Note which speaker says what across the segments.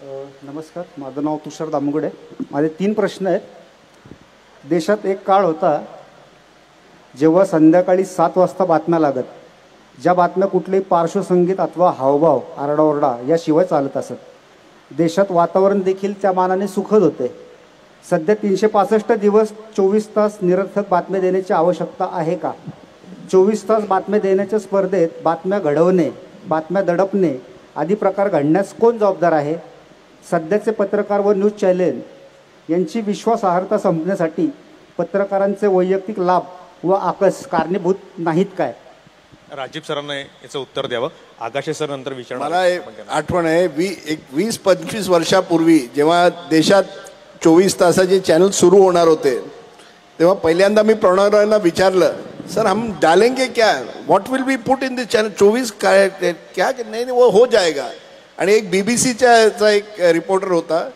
Speaker 1: नमस्कार माझं नाव तुषार दामुगडे. माझे तीन प्रश्न आहेत. देशात एक काळ होता जेव्हा संध्याकाळी सात वाजता बातम्या लागत. ज्या बातम्या कुठलेही पार्श्वसंगीत अथवा हावभाव आरडाओरडा याशिवाय चालत असत. देशात वातावरण देखील त्या मानाने सुखद होते. सध्या तीनशे पासष्ट दिवस चोवीस तास निरर्थक बातम्या देण्याची आवश्यकता आहे का? चोवीस तास बातम्या देण्याच्या स्पर्धेत बातम्या घडवणे बातम्या दडपणे आदी प्रकार घडण्यास कोण जबाबदार आहे? सध्याचे पत्रकार व न्यूज चॅनेल यांची विश्वासार्हता संपण्यासाठी पत्रकारांचे वैयक्तिक लाभ व आकस कारणीभूत नाहीत काय?
Speaker 2: राजीव सरांना याचं उत्तर द्यावं. आगाशे सर नंतर विचारणार
Speaker 3: मला एक आठवण आहे वी एक वीस पंचवीस वर्षापूर्वी जेव्हा देशात चोवीस तासाचे चॅनल सुरू होणार होते तेव्हा पहिल्यांदा मी प्रणवरावांना विचारलं सर हम डालेंगे क्या? What will be put in this channel चोवीस काय क्या नाही नाही, वो हो जाएगा आणि एक बी बी सीच्याचा एक रिपोर्टर होता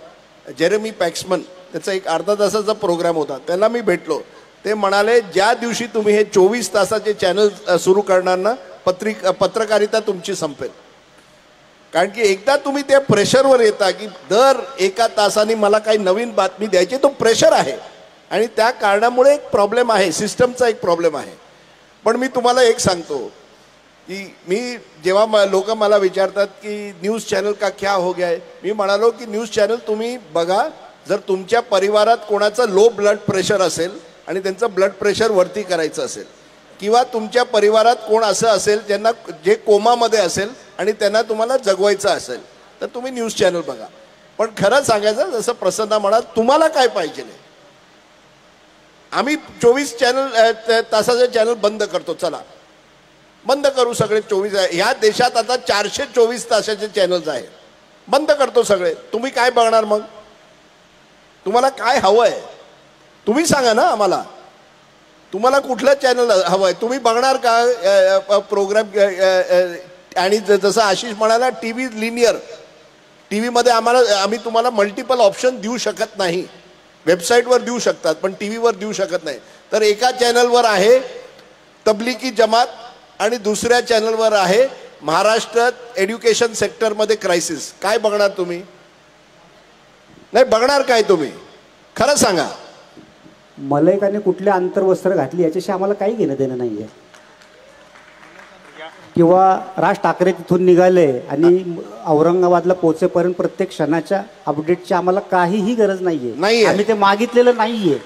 Speaker 3: जेरेमी पॅक्समन. त्याचा एक अर्धा तासाचा प्रोग्राम होता. त्याला मी भेटलो. ते म्हणाले ज्या दिवशी तुम्ही हे चोवीस तासाचे चॅनल सुरू करणार ना पत्रिक पत्रकारिता तुमची संपेल. कारण की एकदा तुम्ही त्या प्रेशरवर येता की दर एका तासाने मला काही नवीन बातमी द्यायची तो प्रेशर आहे. आणि त्या कारणामुळे एक प्रॉब्लेम आहे सिस्टमचा एक प्रॉब्लेम आहे. पण मी तुम्हाला एक सांगतो की मी जेव्हा लोक मला विचारतात की न्यूज चॅनल का क्या हो गया है मी म्हणालो की न्यूज चॅनल तुम्ही बघा जर तुमच्या परिवारात कोणाचं लो ब्लड प्रेशर असेल आणि त्यांचं ब्लड प्रेशर वरती करायचं असेल किंवा तुमच्या परिवारात कोण असं असेल ज्यांना जे कोमामध्ये असेल आणि त्यांना तुम्हाला जगवायचं असेल तर तुम्ही न्यूज चॅनल बघा. पण खरं सांगायचं जसं प्रसन्न म्हणा तुम्हाला काय पाहिजे आम्ही चोवीस चॅनल तासाचं चॅनल बंद करतो चला. बंद करू सगळे चोवीस ह्या देशात आता चारशे चोवीस तासाचे चॅनल्स आहेत. बंद करतो सगळे. तुम्ही काय बघणार मग? तुम्हाला काय हवं आहे तुम्ही सांगा ना आम्हाला. तुम्हाला कुठलं चॅनल हवं आहे तुम्ही बघणार का प्रोग्राम आणि ज- जसं आशिष म्हणाला टी व्ही लिनियर टी व्हीमध्ये आम्हाला आम्ही तुम्हाला मल्टिपल ऑप्शन देऊ शकत नाही. वेबसाईटवर देऊ शकतात पण टी व्हीवर देऊ शकत नाही. तर एका चॅनलवर आहे तबलिकी जमात आणि दुसऱ्या चॅनलवर आहे महाराष्ट्रात एज्युकेशन सेक्टरमध्ये क्रायसिस काय बघणार तुम्ही? नाही बघणार काय तुम्ही? खरं सांगा.
Speaker 1: मलैकाने कुठले आंतरवस्त्र घातली याच्याशी आम्हाला काही घेणं देणं नाही आहे किंवा राज ठाकरे तिथून निघाले आणि औरंगाबादला पोहोचेपर्यंत प्रत्येक क्षणाच्या अपडेटची आम्हाला काहीही गरज नाहीये.
Speaker 3: नाहीये.
Speaker 1: आम्ही ते मागितलेलं नाहीये.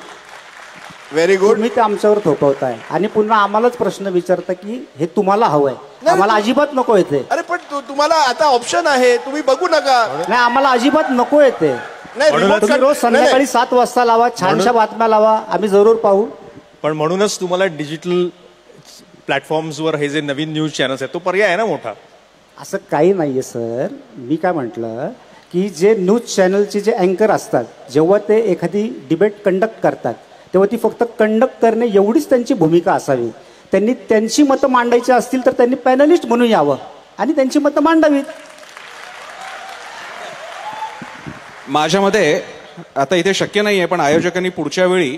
Speaker 3: व्हेरी गुड
Speaker 1: तुम्ही ते आमच्यावर थोपवताय. आणि पुन्हा आम्हालाच प्रश्न विचारता की हे तुम्हाला हवंय. आम्हाला अजिबात नको येते.
Speaker 3: अरे पण तु- तुम्हाला आता ऑप्शन आहे. तुम्ही बघू नका.
Speaker 1: नाही आम्हाला अजिबात नको येते.
Speaker 3: नाही remote
Speaker 1: तुम्ही
Speaker 3: control-
Speaker 1: रोज संध्याकाळी
Speaker 3: नाही,
Speaker 1: सात वाजता लावा छानशा बातम्या लावा आम्ही जरूर पाहू.
Speaker 2: पण म्हणूनच तुम्हाला डिजिटल प्लॅटफॉर्म्सवर हे जे नवीन न्यूज चॅनल्स आहेत तो पर्याय आहे ना मोठा?
Speaker 1: असं काही नाहीये सर. मी काय म्हटलं की जे न्यूज चॅनलचे जे अँकर असतात जेव्हा ते एखादी डिबेट कंडक्ट करतात तेव्हा ती फक्त कंडक्ट करणे एवढीच त्यांची भूमिका असावी. त्यांनी त्यांची मतं मांडायची असतील तर त्यांनी पॅनलिस्ट म्हणून यावं. आणि त्यांची मतं मांडावीत.
Speaker 4: माझ्या मते आता इथे शक्य नाही आहे पण आयोजकांनी पुढच्या वेळी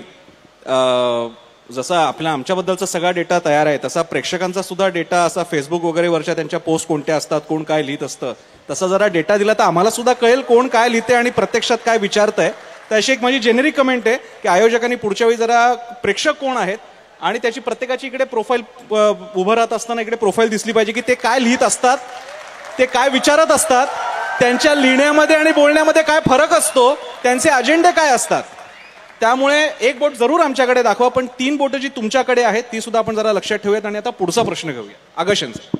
Speaker 4: जसा आपल्या आमच्याबद्दलचा सगळा डेटा तयार आहे तसा प्रेक्षकांचा सुद्धा डेटा असा फेसबुक वगैरेवरच्या त्यांच्या पोस्ट कोणत्या असतात कोण काय लिहित असतं तसा जरा डेटा दिला तर आम्हाला सुद्धा कळेल कोण काय लिहिते आणि प्रत्यक्षात काय विचारतंय. तर अशी एक माझी जेनेरिक कमेंट आहे की आयोजकांनी पुढच्या वेळी जरा प्रेक्षक कोण आहेत आणि त्याची प्रत्येकाची इकडे प्रोफाईल उभं राहत असताना इकडे प्रोफाईल दिसली पाहिजे की ते काय लिहित असतात ते काय विचारत असतात त्यांच्या लिहिण्यामध्ये आणि बोलण्यामध्ये काय फरक असतो त्यांचे अजेंडे काय असतात. त्यामुळे एक बोट जरूर आमच्याकडे दाखवा पण तीन बोटं जी तुमच्याकडे आहेत ती सुद्धा आपण जरा लक्षात ठेवूयात आणि आता पुढचा प्रश्न घेऊया. आगशनचा